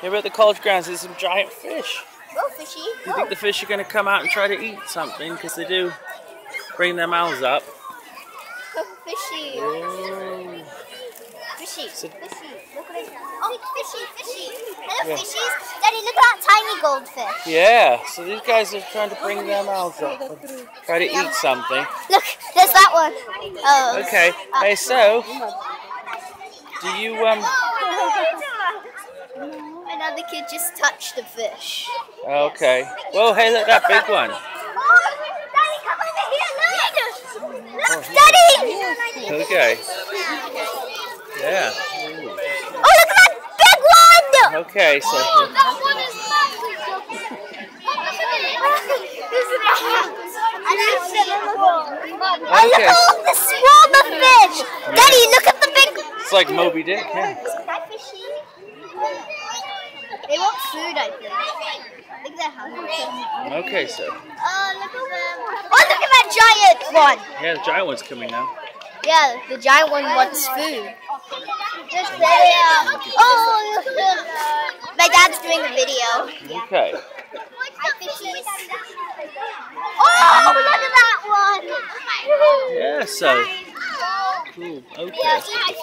Here at the college grounds, there's some giant fish. Whoa, fishy. You think the fish are going to come out and try to eat something? Because they do bring their mouths up. Fishy. Oh. Fishy. So- fishy. Look at it. Oh, fishy, fishy. Hello, Yeah. fishies. Daddy, look at that tiny goldfish. Yeah, so these guys are trying to bring their mouths up and try to eat something. Look, there's that one. Oh. Okay, hey, so, do you, um, Another kid just touched the fish. okay. Well, hey, look, that big one. Daddy, come over here. Look. Look, Daddy. Okay, yeah. Oh, look at that big one. Okay, so, oh, that one is massive. And oh, look at all the smaller fish. Daddy, look at the big. it's like Moby Dick, yeah. Hi, fishy. Food, I think. I think they're. Okay, so, Oh, look at them. Oh, look at that giant one. yeah, the giant one's coming now. Yeah, the giant one wants food. Just there. Oh, look at them. My dad's doing a video. Okay. Oh, look at that one. Yeah, so, cool, okay.